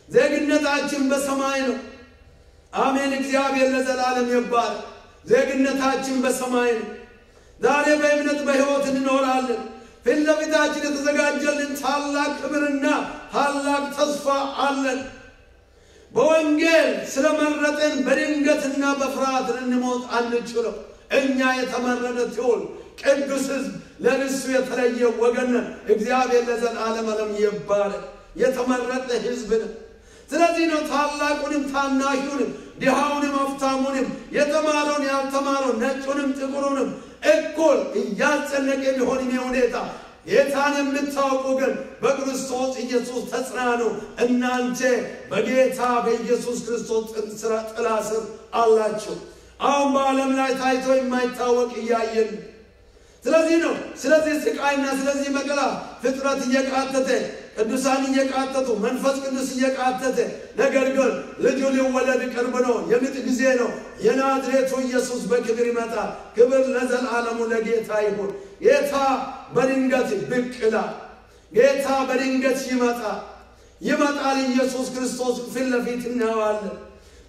ዜግነታችን በሰማይ ነው። አሜን። እግዚአብሔር ለዘላለም ይባላል። ዜግነታችን በሰማይ ነው። ዛሬ በእምነት በሕይወት እንኖራለን። ፊት ለፊታችን የተዘጋጀልን ታላቅ ክብርና ታላቅ ተስፋ አለን። በወንጌል ስለመረጠን በድንገትና በፍርሃት ልንሞት አንችልም። እኛ የተመረጠ ትውልድ ቅዱስ ሕዝብ ለርሱ የተለየ ወገን እግዚአብሔር ለዘላለም ዓለም ይባረክ። የተመረጠ ሕዝብ ነን። ስለዚህ ነው ታላቁንም ታናሹንም ድሃውንም ሀብታሙንም የተማረውን ያልተማረውን ነጩንም ጥቁሩንም እኩል እያስጨነቀ ቢሆን ሁኔታ ጌታን የምታውቁ ግን በክርስቶስ ኢየሱስ ተጽናኑ። እናንተ በጌታ በኢየሱስ ክርስቶስ ጥላ ስር አላችሁ። አሁን በዓለም ላይ ታይቶ የማይታወቅ እያየን ስለዚህ ነው። ስለዚህ ስቃይና ስለዚህ መከራ ፍጥረት እየቃተተ ቅዱሳን እየቃተቱ መንፈስ ቅዱስ እየቃተተ ነገር ግን ልጁ ሊወለድ ቅርብ ነው፣ የምጥ ጊዜ ነው። የናዝሬቱ ኢየሱስ በክብር ይመጣል። ክብር ለዘላለሙ ለጌታ ይሁን። ጌታ በድንገት ብቅ ይላል። ጌታ በድንገት ይመጣል። ይመጣል። ኢየሱስ ክርስቶስ ፊት ለፊት እናየዋለን።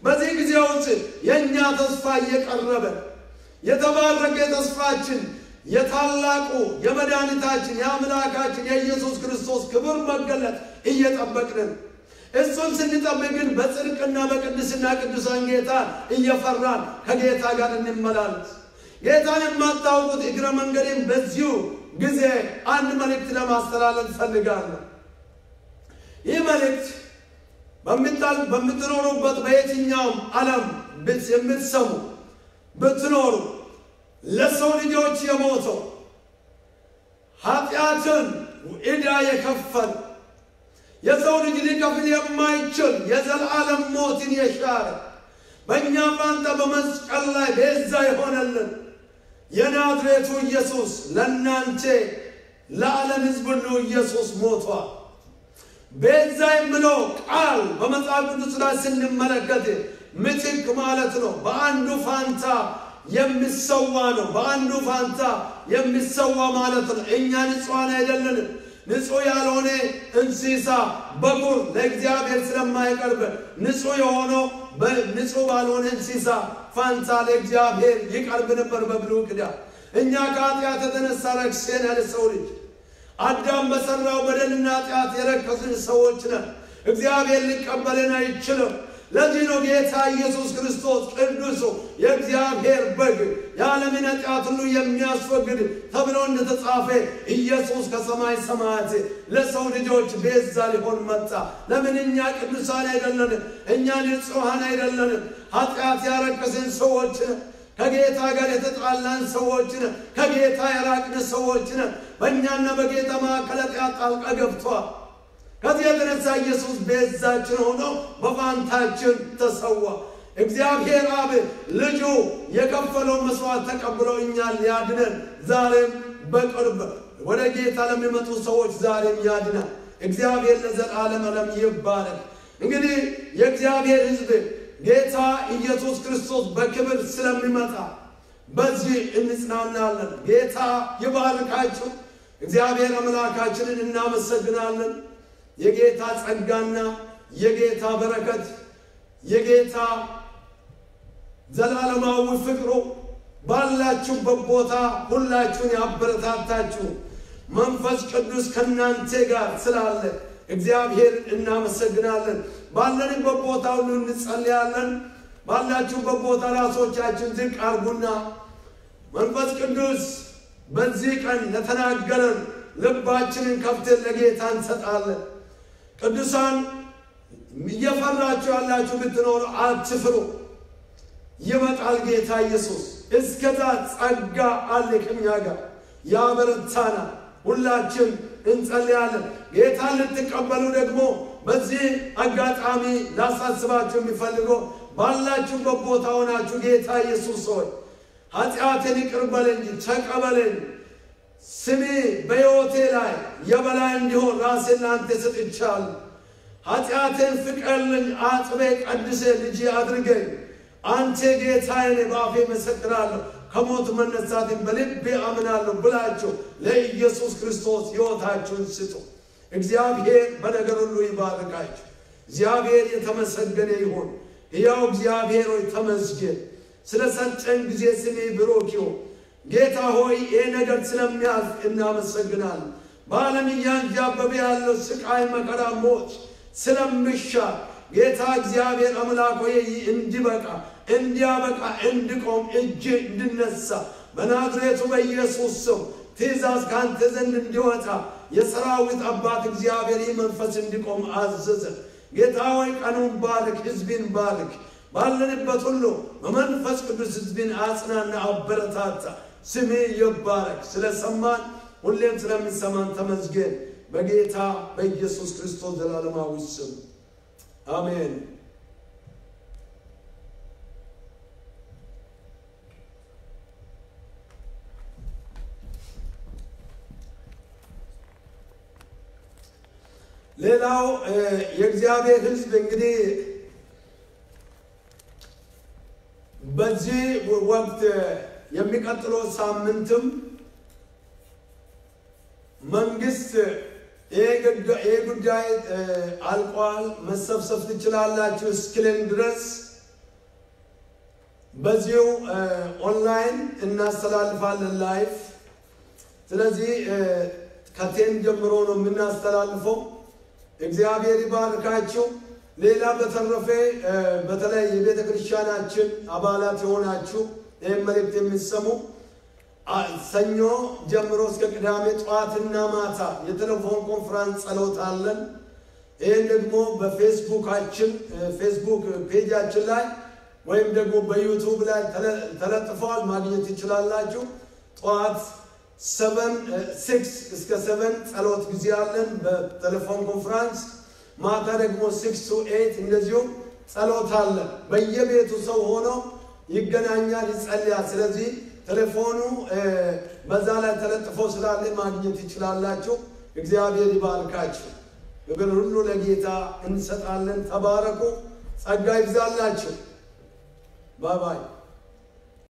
በዚህ ጊዜ ውስጥ የእኛ ተስፋ እየቀረበ የተባረከ ተስፋችን የታላቁ የመድኃኒታችን የአምላካችን የኢየሱስ ክርስቶስ ክብር መገለጥ እየጠበቅንን እሱን ስንጠብቅን በጽድቅና በቅድስና ቅዱሳን ጌታ እየፈራን ከጌታ ጋር እንመላለስ። ጌታን የማታውቁት እግረ መንገዴን በዚሁ ጊዜ አንድ መልእክት ለማስተላለፍ ፈልጋለሁ። ይህ መልእክት በምትኖሩበት በየትኛውም ዓለም የምትሰሙ ብትኖሩ ለሰው ልጆች የሞተው ኃጢአትን ዕዳ የከፈል የሰው ልጅ ሊከፍል የማይችል የዘላለም ሞትን የሻረ በእኛ ፋንታ በመስቀል ላይ ቤዛ የሆነልን የናዝሬቱ ኢየሱስ ለእናንተ ለዓለም ሕዝብ ሁሉ ኢየሱስ ሞቷል። ቤዛ የሚለው ቃል በመጽሐፍ ቅዱስ ላይ ስንመለከት ምትክ ማለት ነው። በአንዱ ፋንታ የሚሰዋ ነው። በአንዱ ፋንታ የሚሰዋ ማለት ነው። እኛ ንጹሐን አይደለንም። ንጹሕ ያልሆነ እንስሳ በኩር ለእግዚአብሔር ስለማይቀርብ ንጹሕ የሆነው ንጹሕ ባልሆነ እንስሳ ፋንታ ለእግዚአብሔር ይቀርብ ነበር በብሉይ ኪዳን። እኛ ከኃጢአት የተነሳ ረክሴን ያለ ሰው ልጅ አዳም በሠራው በደልና ኃጢአት የረከስን ሰዎች ነን። እግዚአብሔር ሊቀበልን አይችልም። ለዚህ ነው ጌታ ኢየሱስ ክርስቶስ ቅዱሱ የእግዚአብሔር በግ የዓለምን ኃጢአት ሁሉ የሚያስወግድ ተብሎ እንደተጻፈ ኢየሱስ ከሰማይ ሰማያት ለሰው ልጆች ቤዛ ሊሆን መጣ። ለምን? እኛ ቅዱሳን አይደለንም። እኛ ንጹሐን አይደለንም። ኃጢአት ያረከስን ሰዎች ከጌታ ጋር የተጣላን ሰዎች ነን። ከጌታ የራቅን ሰዎች ነን። በእኛና በጌታ መካከል ኃጢአት ጣልቃ ገብቷል። ከዚህ የተነሳ ኢየሱስ ቤዛችን ሆኖ በፋንታችን ተሰዋ። እግዚአብሔር አብ ልጁ የከፈለው መስዋዕት ተቀብሎ እኛን ሊያድነን ዛሬም በቅርብ ወደ ጌታ ለሚመጡ ሰዎች ዛሬም ያድናል። እግዚአብሔር ለዘላለም ዓለም ይባረክ። እንግዲህ የእግዚአብሔር ሕዝብ ጌታ ኢየሱስ ክርስቶስ በክብር ስለሚመጣ በዚህ እንጽናናለን። ጌታ ይባርካችሁ። እግዚአብሔር አምላካችንን እናመሰግናለን። የጌታ ጸጋና የጌታ በረከት የጌታ ዘላለማዊ ፍቅሩ ባላችሁበት ቦታ ሁላችሁን ያበረታታችሁ መንፈስ ቅዱስ ከእናንተ ጋር ስላለ እግዚአብሔር እናመሰግናለን። ባለንበት ቦታ ሁሉ እንጸልያለን። ባላችሁበት ቦታ ራሶቻችን ዝቅ አርጉና መንፈስ ቅዱስ በዚህ ቀን ለተናገረን ልባችንን ከፍተን ለጌታ እንሰጣለን። ቅዱሳን እየፈራችሁ ያላችሁ ብትኖሩ አትፍሩ። ይመጣል ጌታ ኢየሱስ። እስከዛ ጸጋ አለ ከኛ ጋር ያበረታናል። ሁላችን እንጸልያለን። ጌታን ልትቀበሉ ደግሞ በዚህ አጋጣሚ ላሳስባችሁ የሚፈልገው ባላችሁበት ቦታ ሆናችሁ ጌታ ኢየሱስ ሆይ ኃጢአትን ይቅር በለኝ፣ ተቀበለኝ ስሜ በሕይወቴ ላይ የበላይ እንዲሆን ራሴን ለአንተ ሰጥቻለሁ። ኃጢአቴን ፍቀርልኝ፣ አጥቤ ቀድሴ ልጅ አድርገኝ። አንተ ጌታዬን በአፌ መሰክራለሁ፣ ከሞት መነሳትን በልቤ አምናለሁ ብላችሁ ለኢየሱስ ክርስቶስ ሕይወታችሁን ስጡ። እግዚአብሔር በነገር ሁሉ ይባርካችሁ። እግዚአብሔር የተመሰገነ ይሁን። ሕያው እግዚአብሔር ሆይ ተመስገን። ስለ ሰጠን ጊዜ ስሜ ብሩክ ይሁን። ጌታ ሆይ ይህ ነገር ስለሚያልፍ እናመሰግናለን። በዓለም እያንዣበበ ያለው ስቃይ፣ መከራ፣ ሞት ስለምሻል ጌታ እግዚአብሔር አምላክ ሆይ እንዲበቃ እንዲያበቃ እንዲቆም እጅ እንድነሳ በናዝሬቱ በኢየሱስ ስም ትእዛዝ ከአንተ ዘንድ እንዲወጣ የሰራዊት አባት እግዚአብሔር ይህ መንፈስ እንዲቆም አዘዘ። ጌታ ሆይ ቀኑን ባርክ፣ ሕዝብን ባርክ። ባለንበት ሁሉ በመንፈስ ቅዱስ ሕዝብን አጽናና፣ አበረታታ። ስሜ ይባረክ። ስለሰማን ሁሌም ስለሚሰማን ተመስገን። በጌታ በኢየሱስ ክርስቶስ ዘላለማዊ ስም አሜን። ሌላው የእግዚአብሔር ሕዝብ እንግዲህ በዚህ ወቅት የሚቀጥለው ሳምንትም መንግስት ይህ ጉዳይ አልቋል፣ መሰብሰብ ትችላላችሁ እስክልን ድረስ በዚሁ ኦንላይን እናስተላልፋለን live። ስለዚህ ከ ten ጀምሮ ነው የምናስተላልፈው። እግዚአብሔር ይባርካችሁ። ሌላ በተረፈ በተለይ የቤተ ክርስቲያናችን አባላት የሆናችሁ ይህም መልእክት የሚሰሙ ሰኞ ጀምሮ እስከ ቅዳሜ ጠዋትና ማታ የ telephone conference ጸሎት አለን። ይህን ደግሞ በፌስቡካችን ፌስቡክ page ኣችን ላይ ወይም ደግሞ በዩቱብ ላይ ተለጥፈዋል ማግኘት ትችላላችሁ። ጠዋት seven six እስከ seven ጸሎት ጊዜ አለን በ telephone conference። ማታ ደግሞ six to eight እንደዚሁም ጸሎት አለ። በየቤቱ ሰው ሆኖ ይገናኛል፣ ይጸልያል። ስለዚህ ቴሌፎኑ በዛ ላይ ተለጥፎ ስላለ ማግኘት ይችላላችሁ። እግዚአብሔር ይባርካችሁ። ክብር ሁሉ ለጌታ እንሰጣለን። ተባረኩ። ጸጋ ይብዛላችሁ። ባባይ